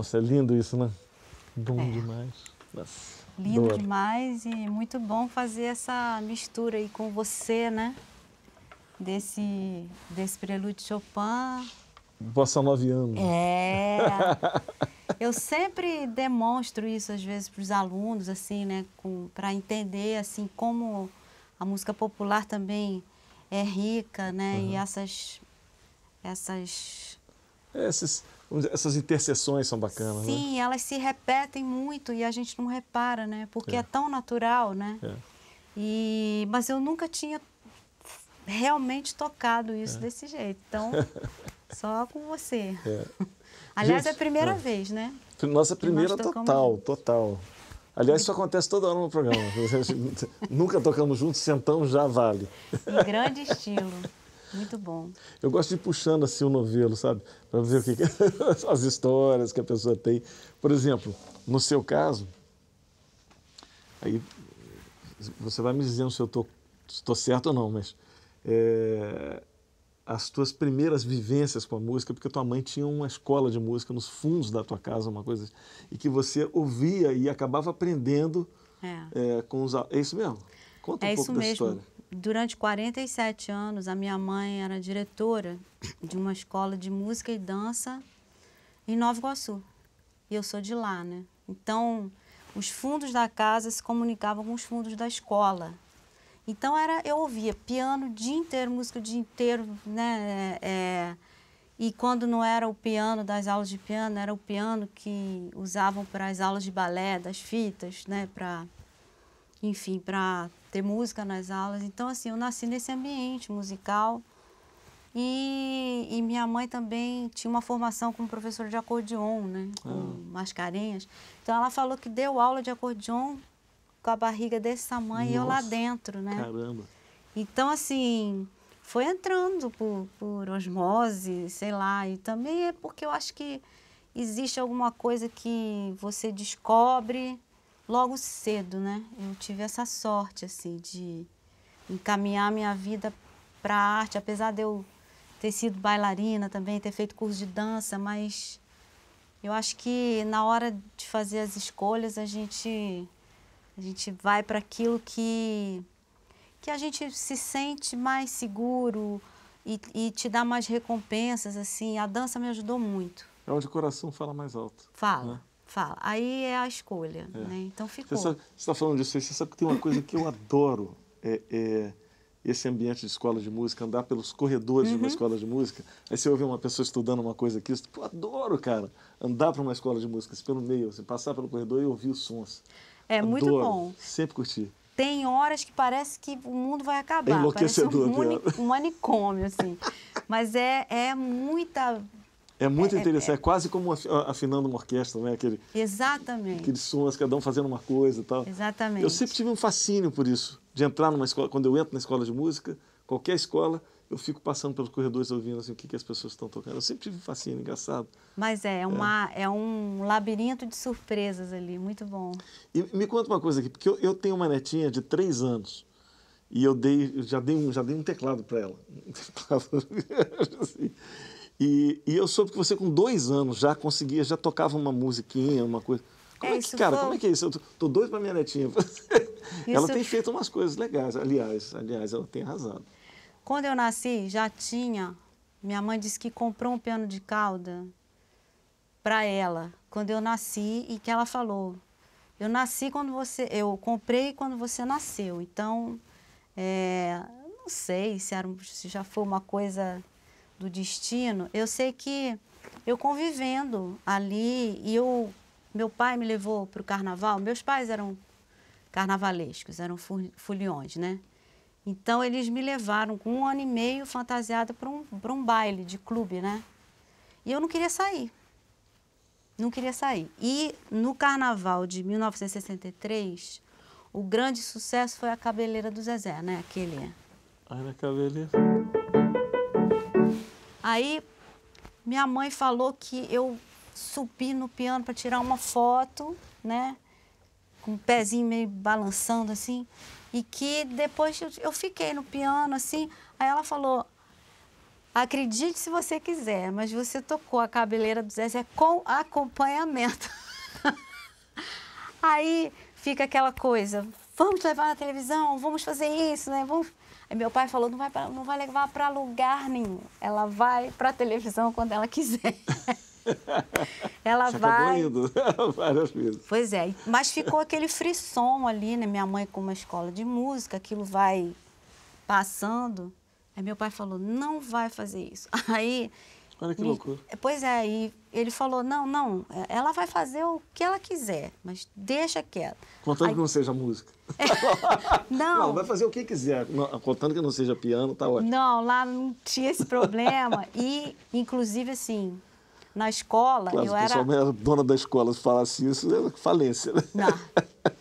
Nossa, é lindo isso, né? Bom É. demais. Nossa, Lindo adoro. demais e muito bom fazer essa mistura aí com você, né? Desse, desse prelúdio de Chopin. Bossa noviano. É. Eu sempre demonstro isso às vezes para os alunos, assim, né, para entender assim como a música popular também é rica, né, e essas essas Esses, dizer, essas interseções são bacanas, né? sim, elas se repetem muito e a gente não repara, né, porque é, tão natural, né? É. E mas eu nunca tinha realmente tocado isso É. desse jeito. Então, só com você. É. Aliás, Gente, é a primeira é. vez, né? Nossa primeira total, juntos. total. Aliás, isso acontece toda hora no programa. Nunca tocamos juntos, sentamos, já vale. Em grande estilo. Muito bom. Eu gosto de ir puxando assim o novelo, sabe? Para ver o que, que as histórias que a pessoa tem. Por exemplo, no seu caso, aí você vai me dizendo se eu tô, estou certo ou não, mas é, as tuas primeiras vivências com a música, porque tua mãe tinha uma escola de música nos fundos da tua casa, uma coisa assim, e que você ouvia e acabava aprendendo É. é, com os. É isso mesmo? Conta É um pouco dessa mesmo. história. Durante 47 anos, a minha mãe era diretora de uma escola de música e dança em Nova Iguaçu. E eu sou de lá, né? Então, os fundos da casa se comunicavam com os fundos da escola. Então, era, eu ouvia piano o dia inteiro, música o dia inteiro, né? É, e quando não era o piano das aulas de piano, era o piano que usavam para as aulas de balé, das fitas, né? Para enfim, para ter música nas aulas. Então, assim, eu nasci nesse ambiente musical. E, e minha mãe também tinha uma formação como professora de acordeon, né? Com mascarenhas. Então, ela falou que deu aula de acordeon com a barriga desse tamanho e eu lá Nossa, dentro, né? Caramba. Então, assim, foi entrando por, por osmose, sei lá. E também é porque eu acho que existe alguma coisa que você descobre logo cedo, né? Eu tive essa sorte, assim, de encaminhar minha vida para a arte, apesar de eu ter sido bailarina também, ter feito curso de dança, mas eu acho que na hora de fazer as escolhas a gente a gente vai para aquilo que que a gente se sente mais seguro e, e te dá mais recompensas assim. A dança me ajudou muito. É onde o coração fala mais alto. Fala, né? Fala. Aí é a escolha, É. né? Então Você ficou. está falando disso, aí, você sabe que tem uma coisa que eu adoro, é, é esse ambiente de escola de música, andar pelos corredores de Uhum. uma escola de música, aí você ouve uma pessoa estudando uma coisa aqui, você, pô, adoro, cara, andar para uma escola de música, assim, pelo meio, assim, passar pelo corredor e ouvir os sons. É muito Adoro, bom. Sempre curti. Tem horas que parece que o mundo vai acabar. É enlouquecedor, parece um, um manicômio, assim. Mas é, é muita. É muito É, é, interessante, é, quase como afi- afinando uma orquestra, né? Aquele, Exatamente. aqueles sons, cada um fazendo uma coisa e tal. Exatamente. Eu sempre tive um fascínio por isso, de entrar numa escola, quando eu entro na escola de música, qualquer escola, eu fico passando pelos corredores ouvindo assim, o que, que as pessoas estão tocando. Eu sempre tive um fascínio, engraçado. Mas é, uma, é um labirinto de surpresas ali, muito bom. E me conta uma coisa aqui, porque eu, eu tenho uma netinha de três anos e eu dei, eu já dei um, já dei um teclado para ela, um teclado, assim. E, e eu soube que você com dois anos já conseguia, já tocava uma musiquinha, uma coisa. Como É, é, que, cara, foi- como é que é isso? Eu tô, tô doido para minha netinha. ela tem feito umas coisas legais, aliás, aliás, ela tem arrasado. Quando eu nasci, já tinha. Minha mãe disse que comprou um piano de cauda para ela, quando eu nasci, e que ela falou: Eu nasci quando você. Eu comprei quando você nasceu. Então, é, não sei se, era, se já foi uma coisa do destino. Eu sei que eu convivendo ali, e eu, meu pai me levou para o carnaval. Meus pais eram carnavalescos, eram foliões, né? Então eles me levaram com um ano e meio fantasiada para um, um baile de clube, né? E eu não queria sair. Não queria sair. E no carnaval de 1963, o grande sucesso foi a cabeleira do Zezé, né? Aquele. Ai, na cabeleira. Aí minha mãe falou que eu subi no piano para tirar uma foto, né? Com o pezinho meio balançando assim. E que depois eu, fiquei no piano assim. Aí ela falou: Acredite se você quiser, mas você tocou a cabeleira do Zezé com acompanhamento. Aí fica aquela coisa, vamos levar na televisão, vamos fazer isso, né? Vamos... Aí meu pai falou, não vai, pra, não vai levar para lugar nenhum. Ela vai para a televisão quando ela quiser. ela Você vai. indo várias vezes. Pois é, mas ficou aquele frisson ali, né? Minha mãe com uma escola de música, aquilo vai passando. Aí meu pai falou, não vai fazer isso. Aí. Olha que loucura. Pois é, e ele falou, não, não, ela vai fazer o que ela quiser, mas deixa quieto. Contando Aí- que não seja música. Não, vai fazer o que quiser. Não, Contando que não seja piano, tá ótimo. Não, lá não tinha esse problema. E, inclusive, assim, na escola, Claro, eu se era. pessoal era dona da escola se falasse isso, é falência. Né? Não.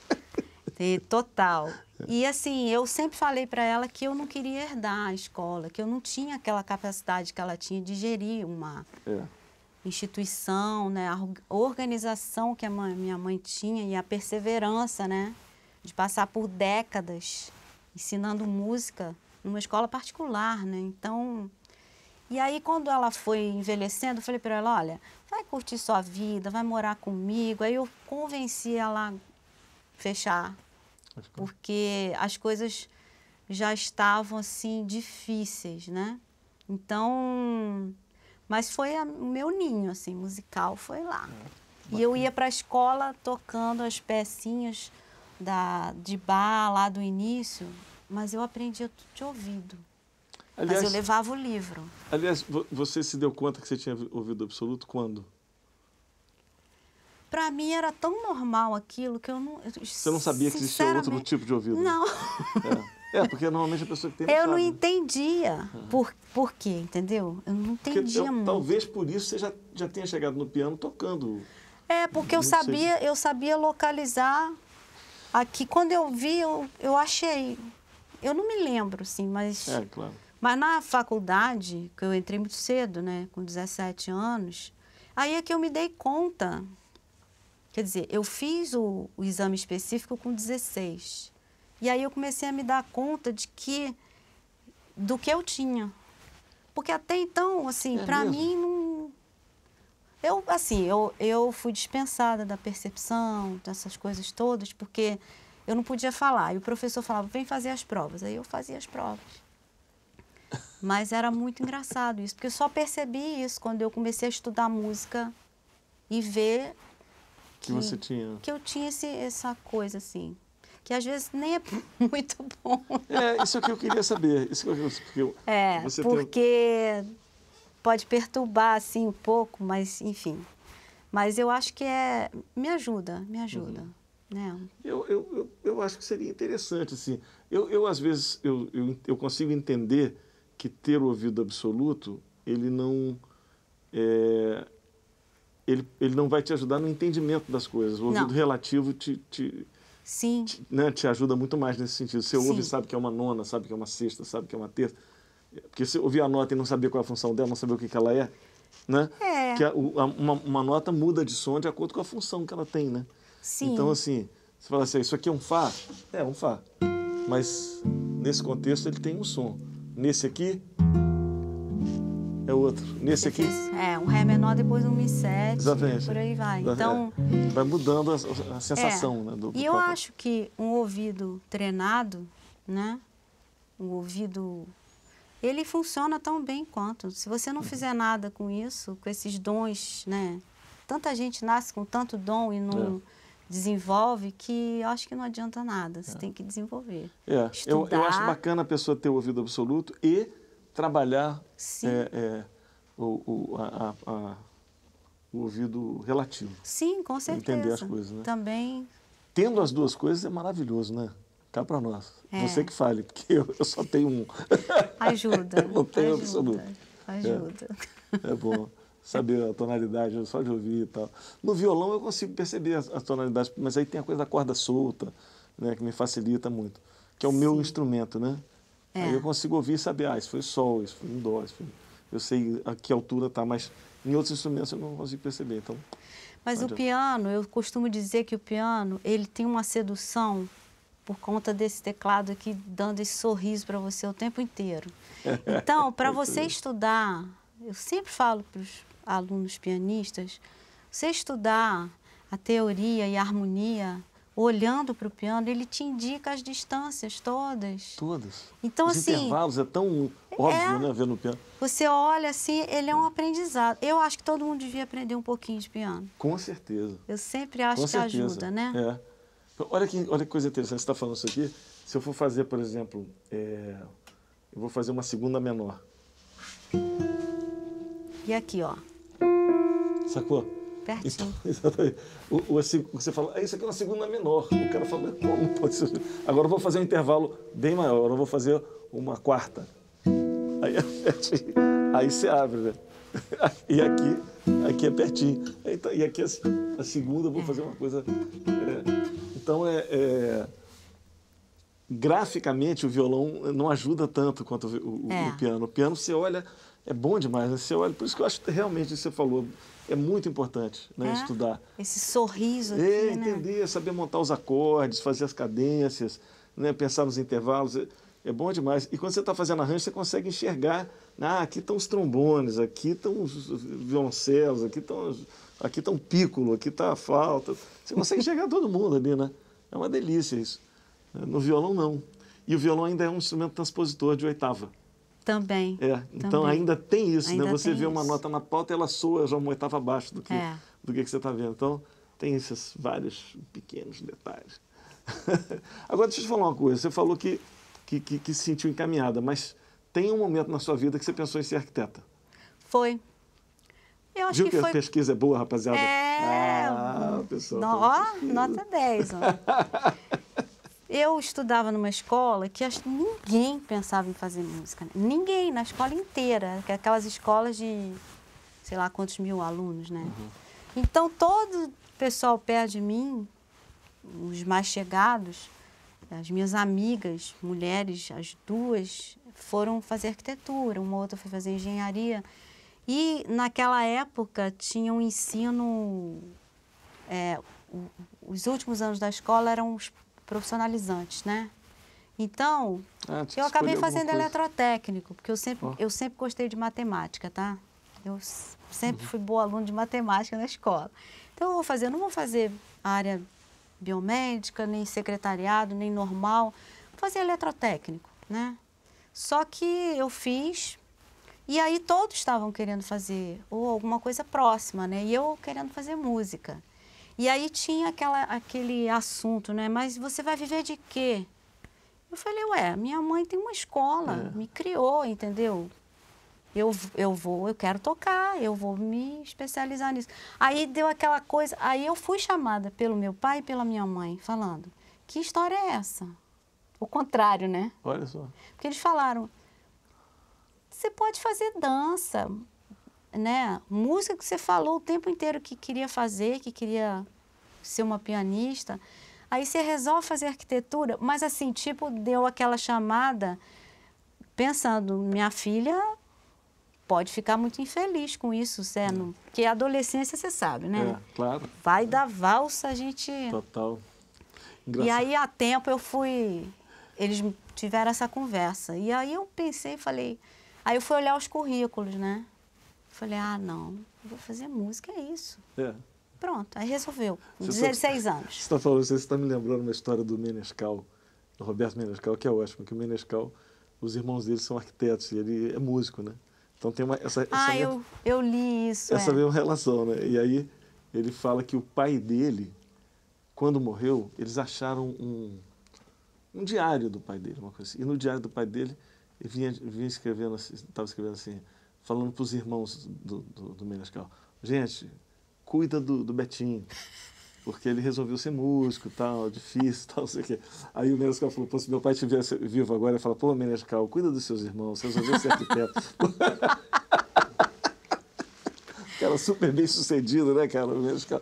E, total. E assim, eu sempre falei para ela que eu não queria herdar a escola, que eu não tinha aquela capacidade que ela tinha de gerir uma É. instituição, né, a org- organização que a mãe- minha mãe tinha e a perseverança, né, de passar por décadas ensinando música numa escola particular, né? Então, e aí quando ela foi envelhecendo, eu falei para ela, olha, vai curtir sua vida, vai morar comigo. Aí eu convenci ela a fechar, porque as coisas já estavam assim difíceis, né? Então, mas foi a- o meu ninho assim musical foi lá. e eu ia para a escola tocando as pecinhas da de bar lá do início, mas eu aprendia tudo de ouvido. mas Aliás, eu levava o livro. aliás, vo- você se deu conta que você tinha ouvido absoluto quando? Para mim era tão normal aquilo que eu não. Você não sabia que existia outro tipo de ouvido? Não. É, é porque normalmente a pessoa que tem Eu não sabe. entendia por, por quê, entendeu? Eu não entendia eu- muito. talvez por isso você já, já tenha chegado no piano tocando. É, porque eu Não sei. sabia, eu sabia localizar aqui. Quando eu vi, eu, eu achei. Eu não me lembro, assim, mas. É, claro. Mas na faculdade, que eu entrei muito cedo, né, com 17 anos, aí é que eu me dei conta. Quer dizer, eu fiz o, o exame específico com 16. E aí eu comecei a me dar conta de que do que eu tinha. Porque até então, assim, É para mim não eu assim, eu, eu fui dispensada da percepção, dessas coisas todas, porque eu não podia falar. E o professor falava: "Vem fazer as provas". Aí eu fazia as provas. Mas era muito engraçado isso, porque eu só percebi isso quando eu comecei a estudar música e ver Que você tinha. que eu tinha esse, essa coisa assim, que às vezes nem é muito bom. É, isso é o que eu queria saber. Isso que eu, porque eu- É, você tem- porque pode perturbar assim um pouco, mas enfim. Mas eu acho que é me ajuda, me ajuda, Uhum. né? Eu, eu, eu, eu acho que seria interessante, assim. Eu, eu às vezes, eu, eu, eu consigo entender que ter o ouvido absoluto, ele não... é, ele, ele não vai te ajudar no entendimento das coisas. O ouvido Não. relativo te, te, Sim, te, né, te ajuda muito mais nesse sentido. Você ouve, Sim. sabe que é uma nona, sabe que é uma sexta, sabe que é uma terça. Porque se ouvir a nota e não saber qual é a função dela, não saber o que, que ela é, né? É. Que a- a- uma, uma nota muda de som de acordo com a função que ela tem, né? sim. Então, assim, você fala assim, isso aqui é um Fá? É, um Fá. Mas nesse contexto ele tem um som. Nesse aqui é outro. Nesse aqui fez- é, um Ré menor, depois um Mi 7, Exatamente. por aí vai. É. Então, vai mudando a, a sensação, É. né? Do, do E eu próprio- acho que um ouvido treinado, né? Um ouvido. Ele funciona tão bem quanto. Se você não fizer nada com isso, com esses dons, né? Tanta gente nasce com tanto dom e não É. desenvolve que eu acho que não adianta nada. Você tem que desenvolver. É, eu, eu acho bacana a pessoa ter o ouvido absoluto e trabalhar Sim. é, é, o, o, a- a- o ouvido relativo. Sim, com certeza. Entender as coisas, né? Também. Tendo as duas coisas é maravilhoso, né? Cá para nós. É. Você que fale, porque eu, eu só tenho um. Ajuda. Não tem ajuda, absoluto. Ajuda. É bom saber a tonalidade só de ouvir e tal. No violão eu consigo perceber as, as tonalidades, mas aí tem a coisa da corda solta, né, que me facilita muito, que é o meu instrumento, né? É. Aí eu consigo ouvir e saber, ah, isso foi sol, isso foi um dó, isso foi... eu sei a que altura está, mas em outros instrumentos eu não consigo perceber. Então, Mas o piano, eu costumo dizer que o piano, ele tem uma sedução por conta desse teclado aqui dando esse sorriso para você o tempo inteiro. Então, para você estudar, eu sempre falo para os alunos pianistas, você estudar a teoria e a harmonia olhando para o piano, ele te indica as distâncias todas. Todas. Então, Os assim. intervalos é tão óbvio, é, né, ver no piano. Você olha assim, ele é um aprendizado. Eu acho que todo mundo devia aprender um pouquinho de piano. Com certeza. Eu sempre acho Com que certeza. ajuda, né? É. Olha que, olha que coisa interessante, você está falando isso aqui. Se eu for fazer, por exemplo, é, eu vou fazer uma segunda menor. E aqui, ó. Sacou? Pertinho. Então, exatamente. O, o, assim, você fala, ah, isso aqui é uma segunda menor. O cara fala, como pode ser? Agora eu vou fazer um intervalo bem maior, eu vou fazer uma quarta. Aí é. Aí você abre, né? E aqui, aqui é pertinho. Então, e aqui a, a segunda eu vou fazer uma coisa. é, então é, é, Graficamente o violão não ajuda tanto quanto o, o- É. o piano. O piano você olha, é bom demais, né? Você olha, por isso que eu acho que realmente isso que você falou. É muito importante né, É. estudar. Esse sorriso aqui, É, né? entender, saber montar os acordes, fazer as cadências, né, pensar nos intervalos. É, é bom demais. E quando você está fazendo arranjo, você consegue enxergar. Ah, aqui estão os trombones, aqui estão os violoncelos, aqui estão aqui está um pícolo, aqui está a flauta. Você consegue enxergar todo mundo ali, né? É uma delícia isso. No violão, não. E o violão ainda é um instrumento transpositor de oitava. Também. É, então Também. ainda tem isso, Ainda né? Você vê uma isso. nota na pauta e ela soa já uma oitava abaixo do que, É. do que, que você está vendo. Então, tem esses vários pequenos detalhes. Agora, deixa eu te falar uma coisa. Você falou que, que, que, que se sentiu encaminhada, mas tem um momento na sua vida que você pensou em ser arquiteta. Foi. Eu acho Viu que, que a foi. pesquisa é boa, rapaziada? É. Ah, pessoal. No- tá ó, nota 10. Ó. Eu estudava numa escola que acho que ninguém pensava em fazer música. né? Ninguém, na escola inteira. que é Aquelas escolas de sei lá quantos mil alunos, né? Então, todo o pessoal perto de mim, os mais chegados, as minhas amigas, mulheres, as duas, foram fazer arquitetura, uma outra foi fazer engenharia. E naquela época tinha um ensino. é, os últimos anos da escola eram os profissionalizantes, né? Então, Ah, eu acabei fazendo eletrotécnico, porque eu sempre, Ó. eu sempre gostei de matemática, tá? Eu sempre Uhum. fui boa aluna de matemática na escola. Então, eu vou fazer, eu não vou fazer área biomédica, nem secretariado, nem normal. Vou fazer eletrotécnico, né? Só que eu fiz, e aí todos estavam querendo fazer, ou alguma coisa próxima, né? E eu querendo fazer música. E aí tinha aquela, aquele assunto, né? Mas você vai viver de quê? Eu falei, ué, minha mãe tem uma escola, É. me criou, entendeu? Eu, eu vou, eu quero tocar, eu vou me especializar nisso. Aí deu aquela coisa, aí eu fui chamada pelo meu pai e pela minha mãe, falando, que história é essa? O contrário, né? Olha só. Porque eles falaram, você pode fazer dança, né? Música que você falou o tempo inteiro que queria fazer, que queria ser uma pianista. Aí você resolve fazer arquitetura, mas assim, tipo, deu aquela chamada pensando, minha filha pode ficar muito infeliz com isso, Zé, no- porque a adolescência você sabe, né? É, claro. Vai dar valsa, a gente... Total. E Engraçado. aí, há tempo, eu fui. Eles tiveram essa conversa. E aí eu pensei, falei. Aí eu fui olhar os currículos, né? Falei, ah, não, vou fazer música, é isso. É. Pronto, aí resolveu. Com Você sabe- 16 Você anos. está falando, você está me lembrando uma história do Menescal, do Roberto Menescal, que é ótimo, que o Menescal, os irmãos dele são arquitetos e ele é músico, né? Então tem uma, essa, essa, Ah, mesma, eu, eu li isso. essa é. mesma relação, né? E aí ele fala que o pai dele, quando morreu, eles acharam um, um diário do pai dele, uma coisa assim. E no diário do pai dele, ele vinha, vinha escrevendo assim, estava escrevendo assim, falando para os irmãos do, do, do Menescal, gente, cuida do, do Betinho, porque ele resolveu ser músico tal, difícil tal, não sei o quê. Aí o Menescal falou, pô, se meu pai estivesse vivo agora, ele fala, pô, Menescal, cuida dos seus irmãos, você resolveu ser arquiteto. Cara, super bem sucedido, né, cara? Menescal.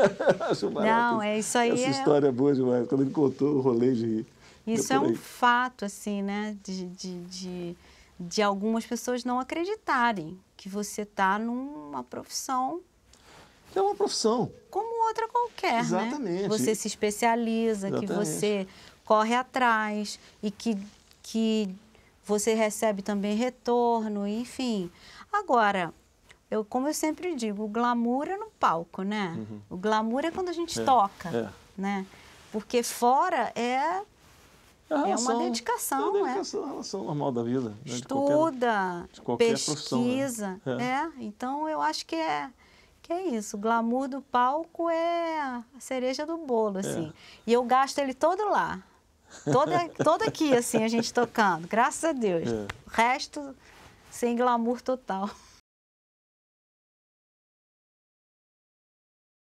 Acho barato. Não, é isso aí Essa é- história é boa demais. Quando ele contou o rolê de... Isso eu é um fato, assim, né? De, de, de, de algumas pessoas não acreditarem que você está numa profissão É uma profissão. como outra qualquer, Exatamente. né? Você se especializa, que Exatamente. você corre atrás e que, que você recebe também retorno, enfim. Agora, eu, como eu sempre digo, o glamour é no palco, né? Uhum. O glamour é quando a gente É, toca, é. né? Porque fora é É a É uma relação- dedicação, é é. uma dedicação, a relação normal da vida. né, de qualquer- estuda, de qualquer profissão, né? pesquisa. É. É. então eu acho que é que é isso. O glamour do palco é a cereja do bolo, assim. E eu gasto ele todo lá. Toda, todo aqui, assim, a gente tocando, graças a Deus. É. O resto sem glamour total.